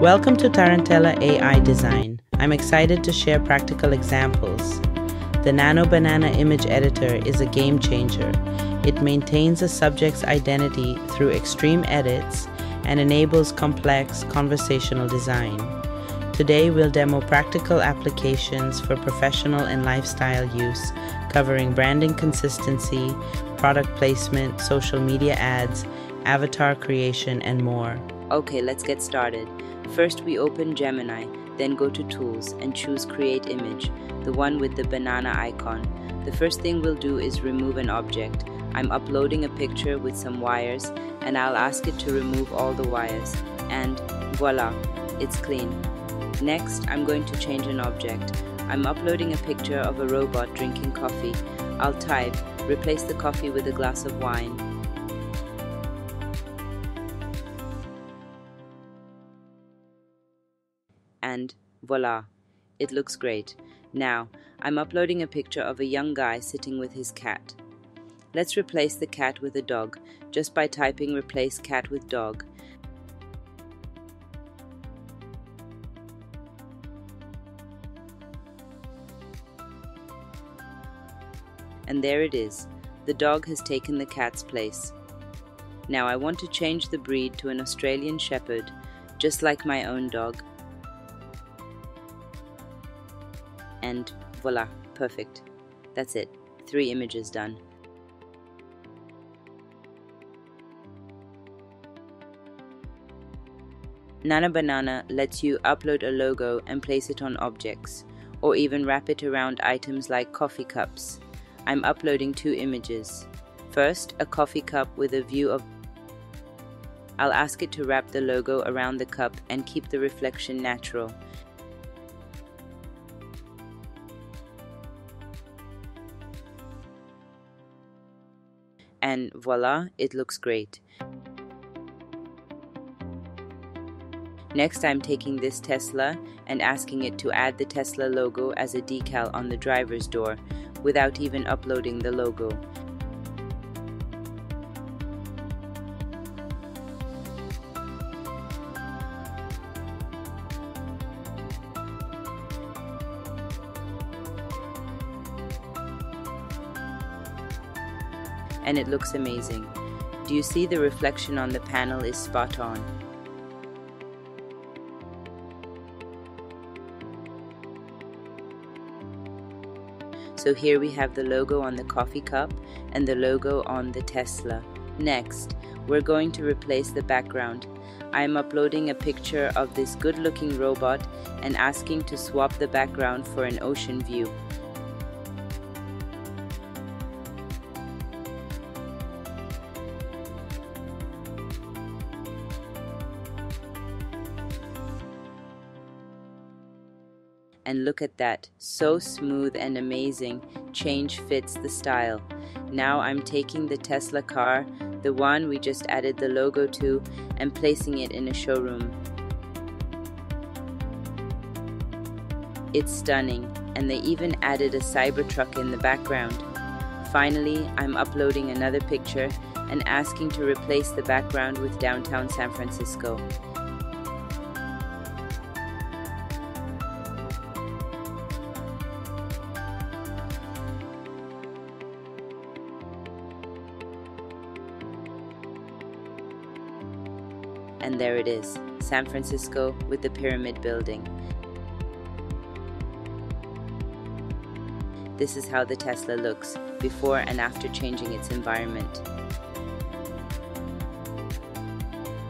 Welcome to Tarantella AI Design. I'm excited to share practical examples. The Nano Banana image editor is a game changer. It maintains a subject's identity through extreme edits and enables complex conversational design. Today, we'll demo practical applications for professional and lifestyle use, covering branding consistency, product placement, social media ads, avatar creation, and more. Okay, let's get started. First, we open Gemini, then go to Tools and choose Create Image, the one with the banana icon. The first thing we'll do is remove an object. I'm uploading a picture with some wires and I'll ask it to remove all the wires. And voila, it's clean. Next, I'm going to change an object. I'm uploading a picture of a robot drinking coffee. I'll type, replace the coffee with a glass of wine. Voila, it looks great. Now, I'm uploading a picture of a young guy sitting with his cat. Let's replace the cat with a dog just by typing replace cat with dog. And there it is. The dog has taken the cat's place. Now I want to change the breed to an Australian Shepherd, just like my own dog. And voila, perfect. That's it. Three images done. Nano Banana lets you upload a logo and place it on objects, or even wrap it around items like coffee cups. I'm uploading two images. First, a coffee cup with a view of I'll ask it to wrap the logo around the cup and keep the reflection natural. And voila, it looks great. Next, I'm taking this Tesla and asking it to add the Tesla logo as a decal on the driver's door without even uploading the logo. And it looks amazing. Do you see the reflection on the panel is spot on? So here we have the logo on the coffee cup and the logo on the Tesla. Next, we're going to replace the background. I am uploading a picture of this good looking robot and asking to swap the background for an ocean view. And look at that, so smooth and amazing. Change fits the style. Now I'm taking the Tesla car, the one we just added the logo to, and placing it in a showroom. It's stunning, and they even added a Cybertruck in the background. Finally, I'm uploading another picture and asking to replace the background with downtown San Francisco. It is, San Francisco with the Pyramid Building. This is how the Tesla looks before and after changing its environment.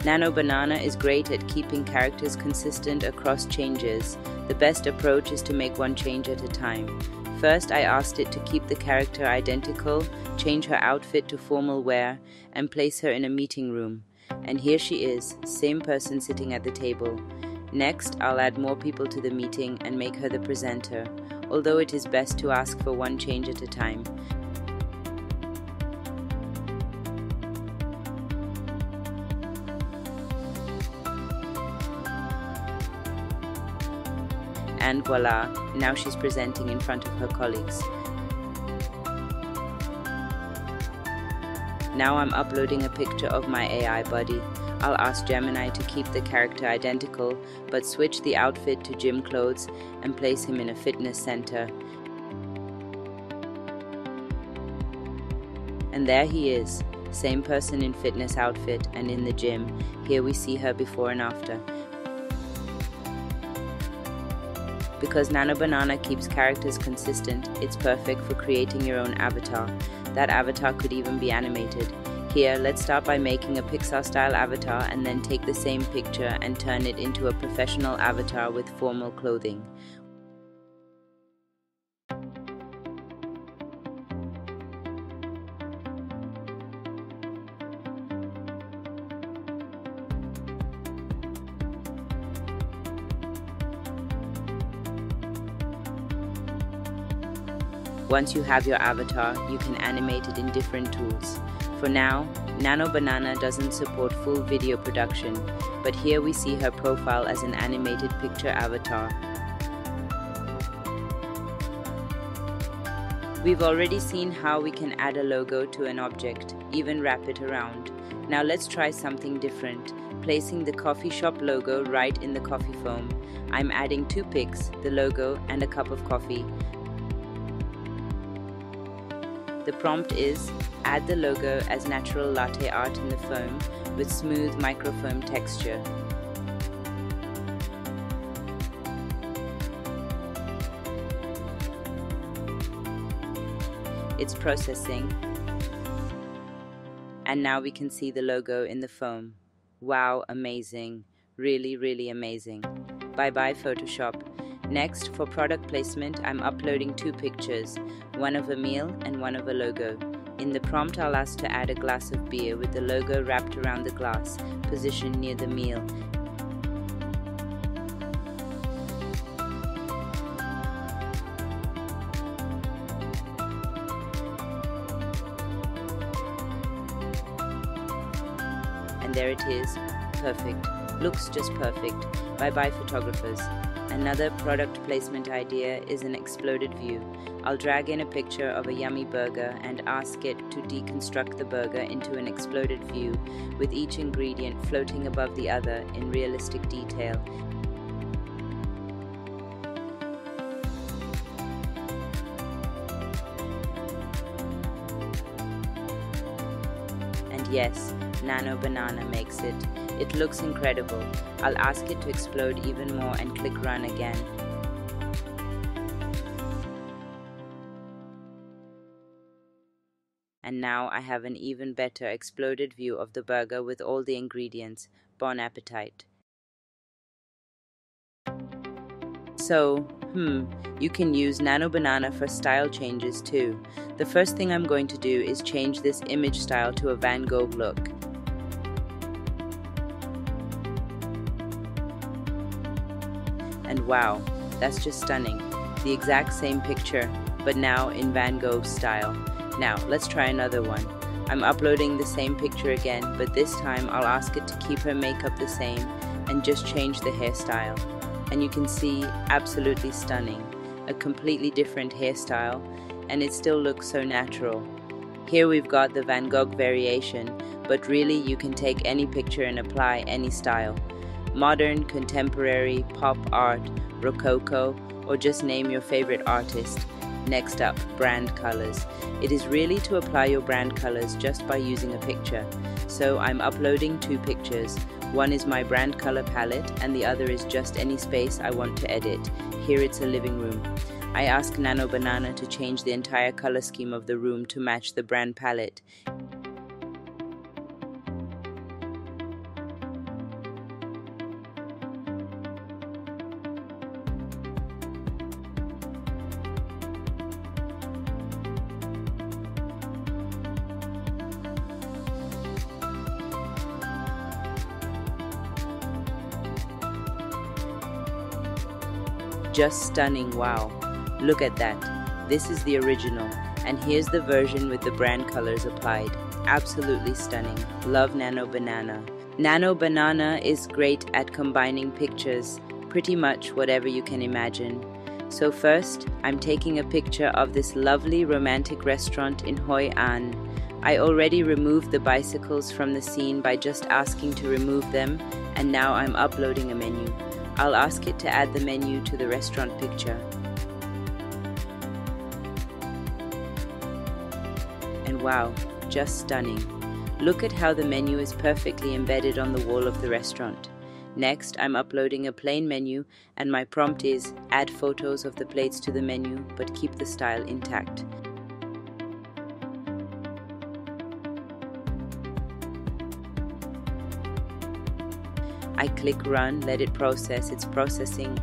Nano Banana is great at keeping characters consistent across changes. The best approach is to make one change at a time. First, I asked it to keep the character identical, change her outfit to formal wear, and place her in a meeting room. And here she is, same person sitting at the table. Next, I'll add more people to the meeting and make her the presenter, although it is best to ask for one change at a time. And voila, now she's presenting in front of her colleagues. Now I'm uploading a picture of my AI body. I'll ask Gemini to keep the character identical, but switch the outfit to gym clothes and place him in a fitness center. And there he is, same person in fitness outfit and in the gym. Here we see her before and after. Because Nano Banana keeps characters consistent, it's perfect for creating your own avatar. That avatar could even be animated. Here, let's start by making a Pixar style avatar and then take the same picture and turn it into a professional avatar with formal clothing. Once you have your avatar, you can animate it in different tools. For now, Nano Banana doesn't support full video production, but here we see her profile as an animated picture avatar. We've already seen how we can add a logo to an object, even wrap it around. Now let's try something different, placing the coffee shop logo right in the coffee foam. I'm adding two pics, the logo and a cup of coffee. The prompt is add the logo as natural latte art in the foam with smooth microfoam texture. It's processing. And now we can see the logo in the foam. Wow, amazing. Really, really amazing. Bye bye Photoshop. Next, for product placement, I'm uploading two pictures, one of a meal and one of a logo. In the prompt, I'll ask to add a glass of beer with the logo wrapped around the glass, positioned near the meal. And there it is, perfect. Looks just perfect. Bye bye, photographers. Another product placement idea is an exploded view. I'll drag in a picture of a yummy burger and ask it to deconstruct the burger into an exploded view, with each ingredient floating above the other in realistic detail. And yes, Nano Banana makes it. It looks incredible. I'll ask it to explode even more and click run again. And now I have an even better exploded view of the burger with all the ingredients. Bon appetite. So, hmm, you can use Nano Banana for style changes too. The first thing I'm going to do is change this image style to a Van Gogh look. And wow, that's just stunning. The exact same picture, but now in Van Gogh style. Now, let's try another one. I'm uploading the same picture again, but this time I'll ask it to keep her makeup the same and just change the hairstyle. And you can see, absolutely stunning. A completely different hairstyle, and it still looks so natural. Here we've got the Van Gogh variation, but really you can take any picture and apply any style modern, contemporary, pop art, rococo, or just name your favorite artist. Next up, brand colors. It is really to apply your brand colors just by using a picture. So I'm uploading two pictures. One is my brand color palette and the other is just any space I want to edit. Here it's a living room. I ask Nano Banana to change the entire color scheme of the room to match the brand palette. Just stunning, wow. Look at that. This is the original, and here's the version with the brand colors applied. Absolutely stunning. Love Nano Banana. Nano Banana is great at combining pictures, pretty much whatever you can imagine. So first, I'm taking a picture of this lovely romantic restaurant in Hoi An. I already removed the bicycles from the scene by just asking to remove them, and now I'm uploading a menu. I'll ask it to add the menu to the restaurant picture. And wow, just stunning. Look at how the menu is perfectly embedded on the wall of the restaurant. Next, I'm uploading a plain menu and my prompt is add photos of the plates to the menu but keep the style intact. I click run, let it process, it's processing,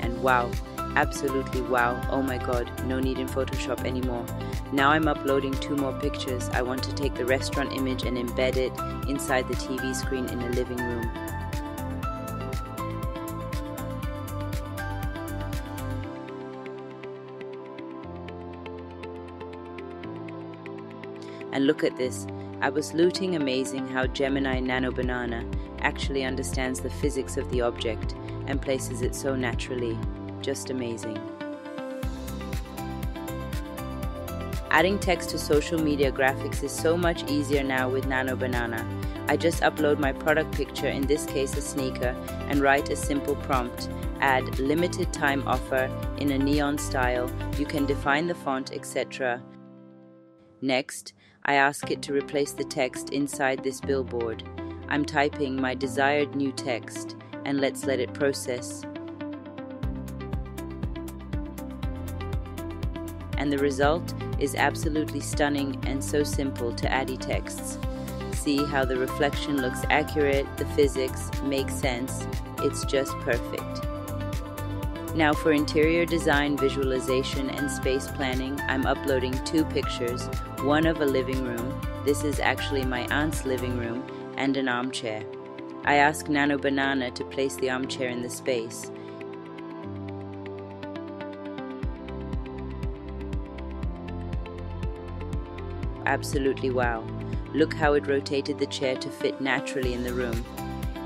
and wow, absolutely wow, oh my god, no need in Photoshop anymore. Now I'm uploading two more pictures. I want to take the restaurant image and embed it inside the TV screen in a living room. And look at this, I was looting amazing how Gemini Nano Banana actually understands the physics of the object and places it so naturally. Just amazing. Adding text to social media graphics is so much easier now with Nano Banana. I just upload my product picture, in this case a sneaker, and write a simple prompt. Add limited time offer in a neon style. You can define the font, etc. Next, I ask it to replace the text inside this billboard. I'm typing my desired new text and let's let it process. And the result is absolutely stunning and so simple to add texts. See how the reflection looks accurate, the physics makes sense, it's just perfect. Now for interior design, visualization, and space planning, I'm uploading two pictures, one of a living room, this is actually my aunt's living room, and an armchair. I ask Nano Banana to place the armchair in the space. Absolutely wow. Look how it rotated the chair to fit naturally in the room.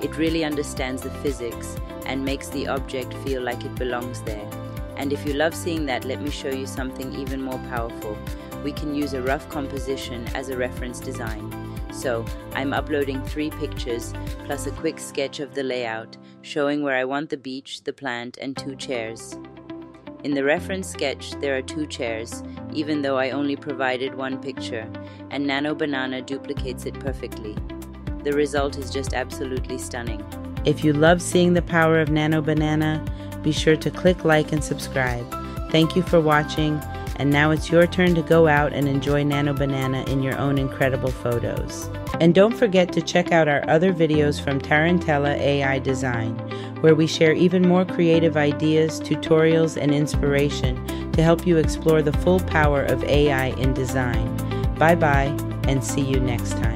It really understands the physics and makes the object feel like it belongs there. And if you love seeing that, let me show you something even more powerful. We can use a rough composition as a reference design. So, I'm uploading three pictures plus a quick sketch of the layout, showing where I want the beach, the plant, and two chairs. In the reference sketch, there are two chairs, even though I only provided one picture, and Nano Banana duplicates it perfectly. The result is just absolutely stunning. If you love seeing the power of Nano Banana, be sure to click like and subscribe. Thank you for watching, and now it's your turn to go out and enjoy Nano Banana in your own incredible photos. And don't forget to check out our other videos from Tarantella AI Design, where we share even more creative ideas, tutorials, and inspiration to help you explore the full power of AI in design. Bye bye, and see you next time.